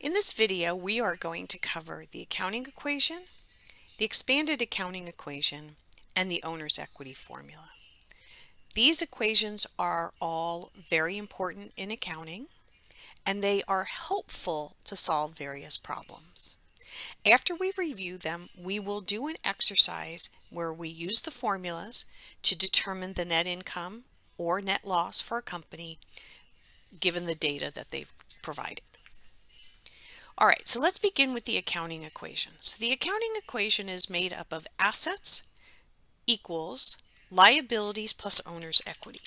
In this video, we are going to cover the accounting equation, the expanded accounting equation, and the owner's equity formula. These equations are all very important in accounting, and they are helpful to solve various problems. After we review them, we will do an exercise where we use the formulas to determine the net income or net loss for a company given the data that they've provided. All right, so let's begin with the accounting equation. So The accounting equation is made up of assets equals liabilities plus owner's equity.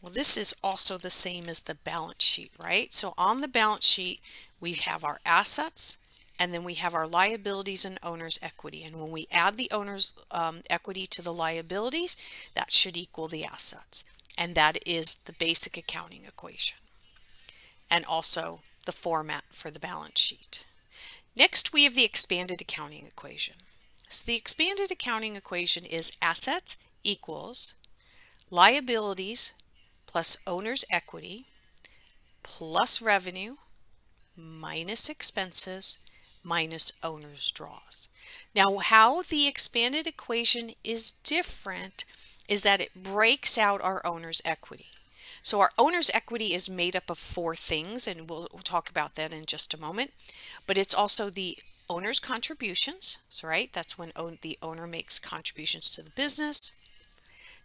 Well, this is also the same as the balance sheet, right? So on the balance sheet, we have our assets and then we have our liabilities and owner's equity. And when we add the owner's um, equity to the liabilities, that should equal the assets. And that is the basic accounting equation. And also the format for the balance sheet. Next, we have the expanded accounting equation. So the expanded accounting equation is assets equals liabilities plus owner's equity plus revenue minus expenses minus owner's draws. Now how the expanded equation is different is that it breaks out our owner's equity. So our owner's equity is made up of four things, and we'll, we'll talk about that in just a moment. But it's also the owner's contributions, right? That's when own, the owner makes contributions to the business.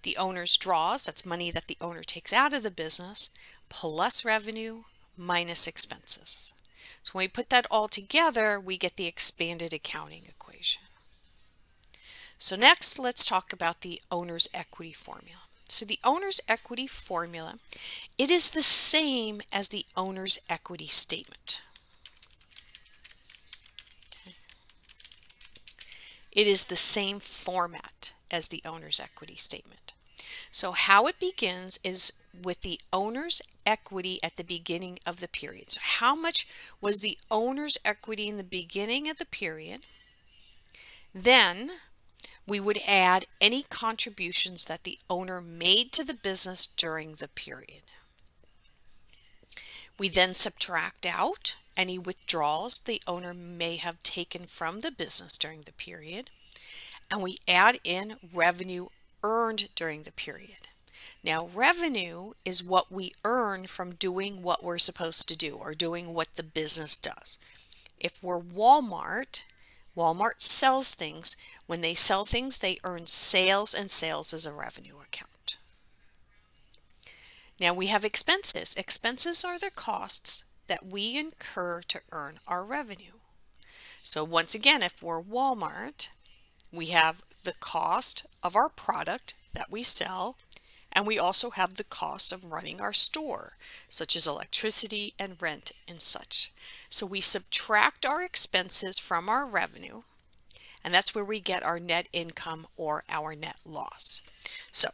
The owner's draws, that's money that the owner takes out of the business, plus revenue minus expenses. So when we put that all together, we get the expanded accounting equation. So next, let's talk about the owner's equity formula. So the owner's equity formula, it is the same as the owner's equity statement. Okay. It is the same format as the owner's equity statement. So how it begins is with the owner's equity at the beginning of the period. So how much was the owner's equity in the beginning of the period? Then we would add any contributions that the owner made to the business during the period. We then subtract out any withdrawals the owner may have taken from the business during the period, and we add in revenue earned during the period. Now, revenue is what we earn from doing what we're supposed to do or doing what the business does. If we're Walmart, Walmart sells things. When they sell things, they earn sales, and sales is a revenue account. Now we have expenses. Expenses are the costs that we incur to earn our revenue. So once again, if we're Walmart, we have the cost of our product that we sell, and we also have the cost of running our store, such as electricity and rent and such. So we subtract our expenses from our revenue, and that's where we get our net income or our net loss. So,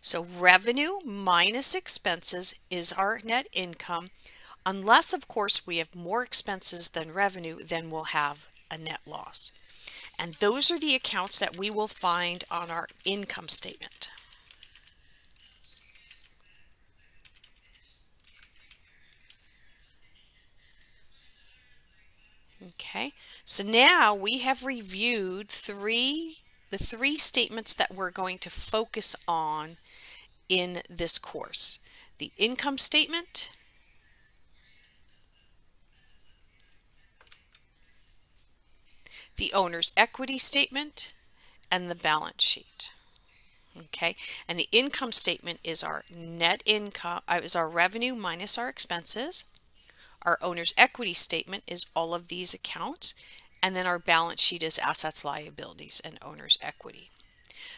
so revenue minus expenses is our net income, unless of course we have more expenses than revenue, then we'll have a net loss. And those are the accounts that we will find on our income statement. Okay, so now we have reviewed three the three statements that we're going to focus on in this course. The income statement, the owner's equity statement, and the balance sheet. Okay, and the income statement is our net income, uh, is our revenue minus our expenses. Our owner's equity statement is all of these accounts, and then our balance sheet is assets, liabilities, and owner's equity.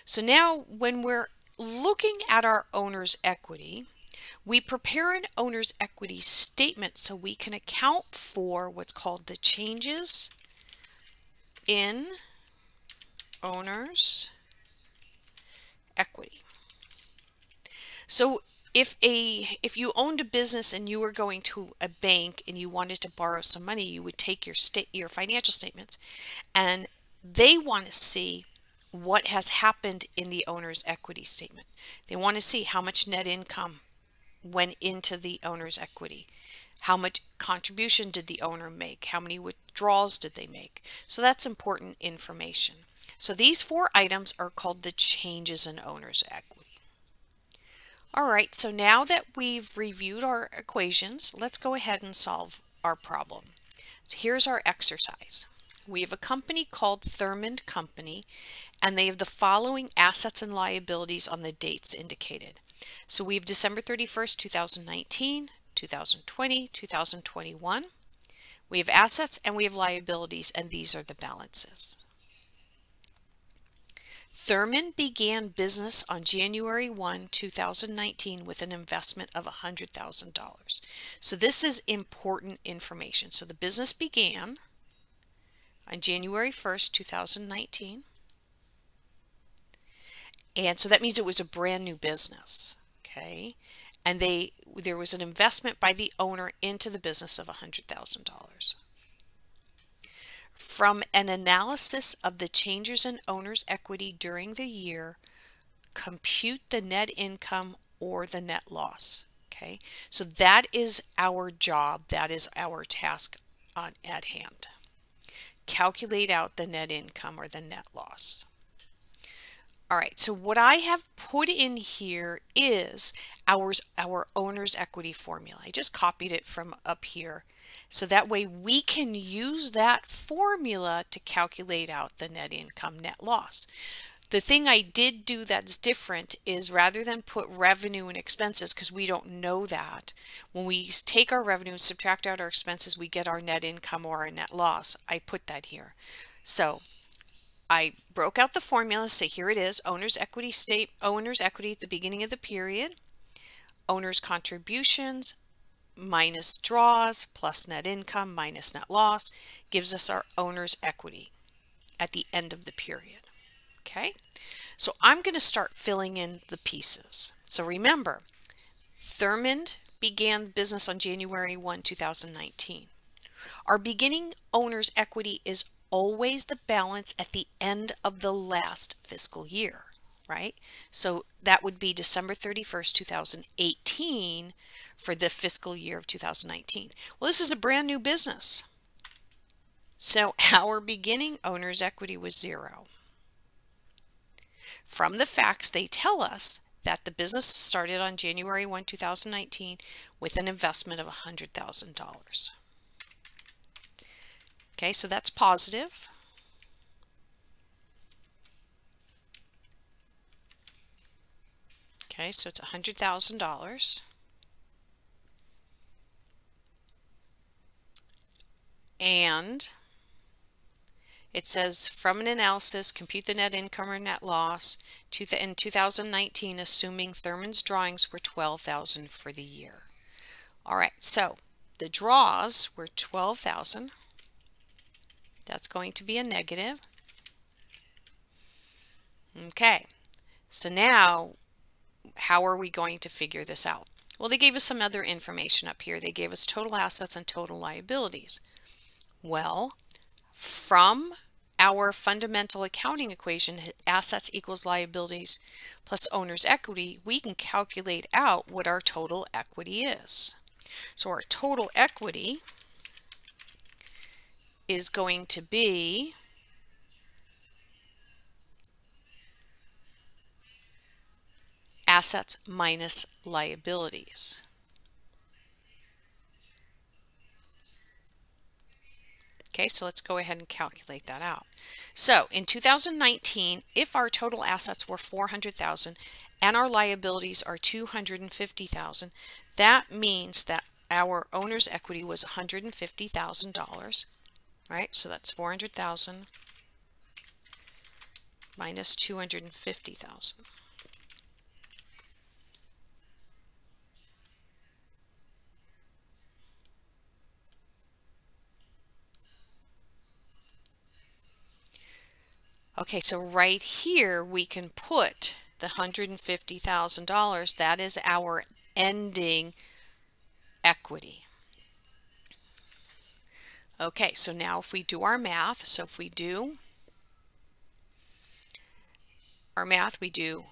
So now when we're looking at our owner's equity, we prepare an owner's equity statement so we can account for what's called the changes in owner's equity. So if a if you owned a business and you were going to a bank and you wanted to borrow some money, you would take your state your financial statements and they want to see what has happened in the owner's equity statement. They want to see how much net income went into the owner's equity. How much contribution did the owner make? How many withdrawals did they make? So that's important information. So these four items are called the changes in owner's equity. All right, so now that we've reviewed our equations, let's go ahead and solve our problem. So here's our exercise. We have a company called Thurmond Company, and they have the following assets and liabilities on the dates indicated. So we have December 31st, 2019, 2020, 2021. We have assets and we have liabilities, and these are the balances. Thurmond began business on January 1, 2019 with an investment of $100,000. So this is important information. So the business began on January 1st, 2019. And so that means it was a brand new business, okay? And they there was an investment by the owner into the business of $100,000. From an analysis of the changes in owner's equity during the year, compute the net income or the net loss. Okay, so that is our job, that is our task on at hand. Calculate out the net income or the net loss. All right, so what I have put in here is our, our owner's equity formula. I just copied it from up here. So that way we can use that formula to calculate out the net income net loss. The thing I did do that's different is rather than put revenue and expenses, because we don't know that, when we take our revenue and subtract out our expenses, we get our net income or our net loss. I put that here. So I broke out the formula, say here it is, owner's equity state, owner's equity at the beginning of the period, owner's contributions, minus draws plus net income minus net loss gives us our owner's equity at the end of the period. Okay, so I'm going to start filling in the pieces. So remember, Thurmond began business on January 1, 2019. Our beginning owner's equity is always the balance at the end of the last fiscal year, right? So that would be December 31st, 2018 for the fiscal year of 2019. Well, this is a brand new business. So our beginning owner's equity was zero. From the facts, they tell us that the business started on January 1, 2019 with an investment of $100,000. Okay, so that's positive. Okay, so it's $100,000. And it says from an analysis, compute the net income or net loss in 2019, assuming Thurman's drawings were 12,000 for the year. All right, so the draws were 12,000. That's going to be a negative. Okay, so now how are we going to figure this out? Well, they gave us some other information up here. They gave us total assets and total liabilities. Well, from our fundamental accounting equation, assets equals liabilities plus owner's equity, we can calculate out what our total equity is. So our total equity is going to be assets minus liabilities. Okay, so let's go ahead and calculate that out. So in 2019, if our total assets were 400,000 and our liabilities are 250,000, that means that our owner's equity was $150,000, right? So that's 400,000 minus 250,000. Okay, so right here we can put the $150,000. That is our ending equity. Okay, so now if we do our math, so if we do our math, we do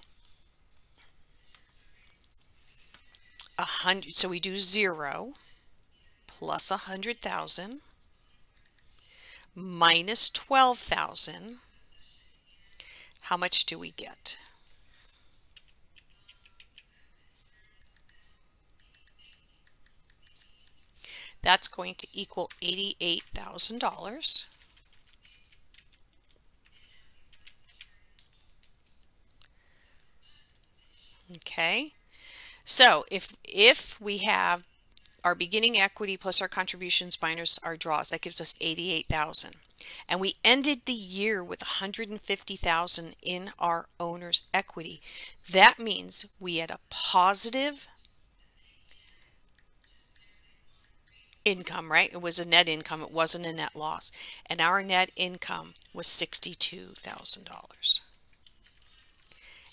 a hundred, so we do zero plus a hundred thousand minus twelve thousand. How much do we get? That's going to equal $88,000. Okay, so if, if we have our beginning equity plus our contributions minus our draws, that gives us 88,000. And we ended the year with 150,000 in our owner's equity. That means we had a positive income, right? It was a net income. It wasn't a net loss. And our net income was $62,000.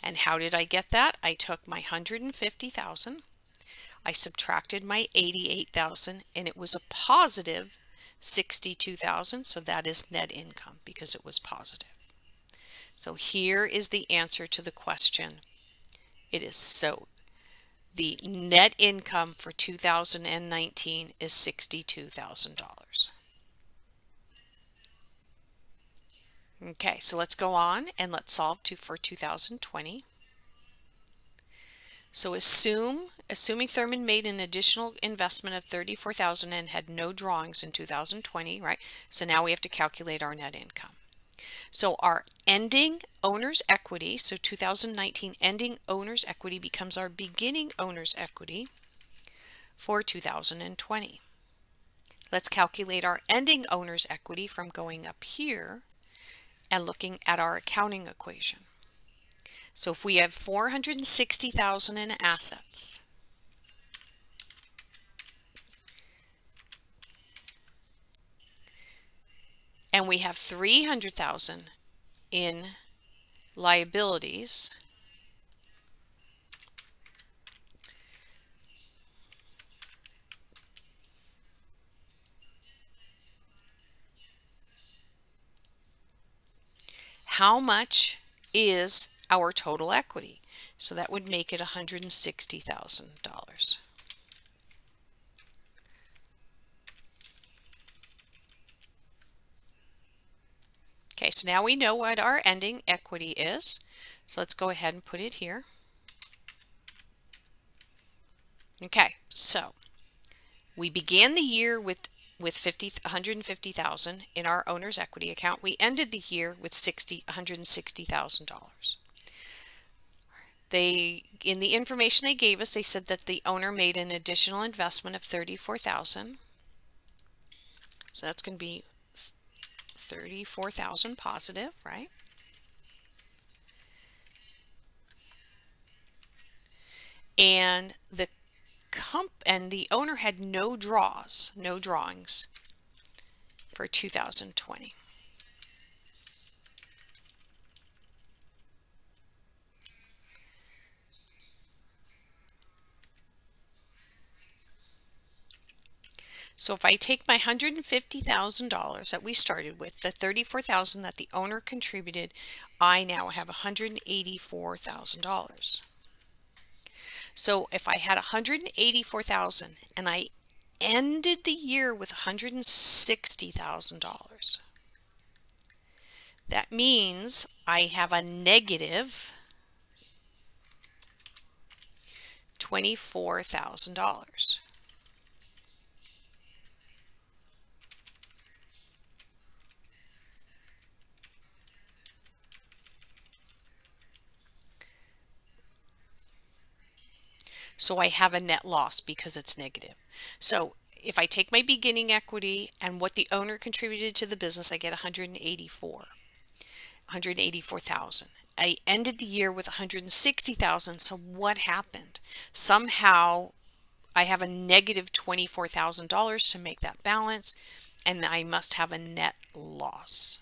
And how did I get that? I took my 150,000, I subtracted my 88,000 and it was a positive 62,000, so that is net income because it was positive. So here is the answer to the question. It is so the net income for 2019 is $62,000. Okay, so let's go on and let's solve to, for 2020. So assume, assuming Thurman made an additional investment of 34000 and had no drawings in 2020, right? So now we have to calculate our net income. So our ending owner's equity, so 2019 ending owner's equity becomes our beginning owner's equity for 2020. Let's calculate our ending owner's equity from going up here and looking at our accounting equation. So if we have 460,000 in assets, and we have 300,000 in liabilities, how much is our total equity? So that would make it $160,000. Okay, so now we know what our ending equity is. So let's go ahead and put it here. Okay, so we began the year with with 50 150,000 in our owner's equity account. We ended the year with 60 $160,000. They in the information they gave us, they said that the owner made an additional investment of 34,000. So that's going to be 34,000 positive, right? And the comp and the owner had no draws, no drawings for 2020. So if I take my $150,000 that we started with, the 34,000 that the owner contributed, I now have $184,000. So if I had 184,000 and I ended the year with $160,000, that means I have a negative $24,000. So I have a net loss because it's negative. So if I take my beginning equity and what the owner contributed to the business, I get 184, 184,000. I ended the year with 160,000. So what happened? Somehow I have a negative $24,000 to make that balance and I must have a net loss.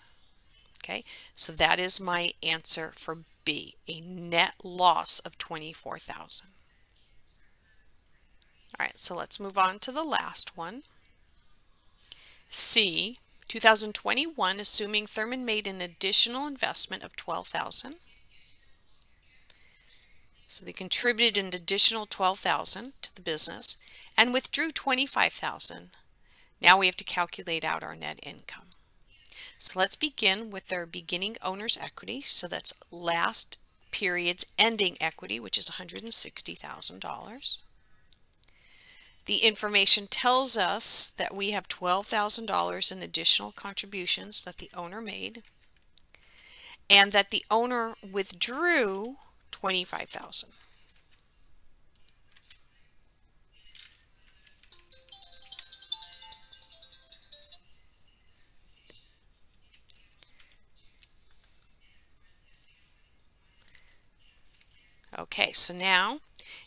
Okay, so that is my answer for B, a net loss of 24,000. All right, so let's move on to the last one. C, 2021, assuming Thurman made an additional investment of 12,000. So they contributed an additional 12,000 to the business and withdrew 25,000. Now we have to calculate out our net income. So let's begin with their beginning owner's equity. So that's last period's ending equity, which is $160,000. The information tells us that we have $12,000 in additional contributions that the owner made and that the owner withdrew 25,000. Okay, so now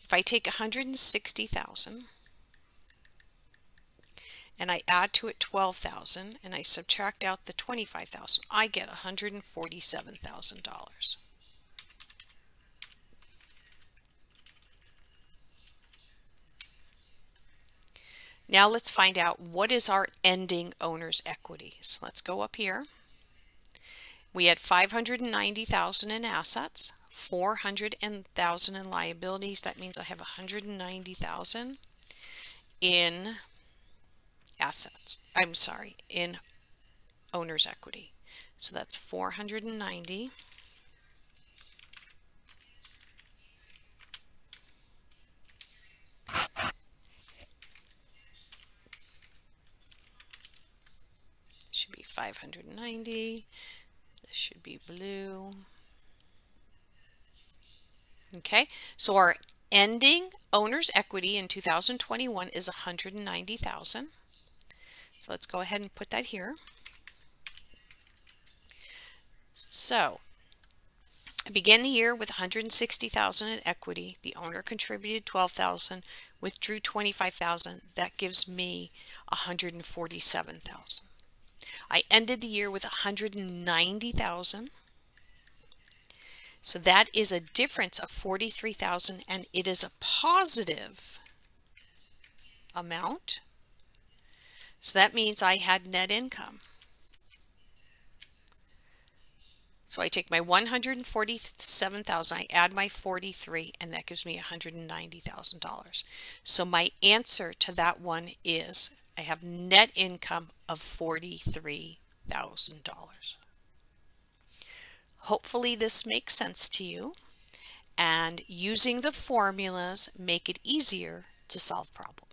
if I take 160,000 and I add to it 12,000 and I subtract out the 25,000, I get $147,000. Now let's find out what is our ending owner's equity. So let's go up here. We had 590,000 in assets, 400,000 in liabilities. That means I have 190,000 in assets. I'm sorry, in owner's equity. So that's 490. Should be 590. This should be blue. Okay, so our ending owner's equity in 2021 is 190,000. So let's go ahead and put that here. So I began the year with 160,000 in equity. The owner contributed 12,000, withdrew 25,000. That gives me 147,000. I ended the year with 190,000. So that is a difference of 43,000 and it is a positive amount. So that means I had net income. So I take my 147,000, I add my 43, and that gives me $190,000. So my answer to that one is I have net income of $43,000. Hopefully this makes sense to you and using the formulas make it easier to solve problems.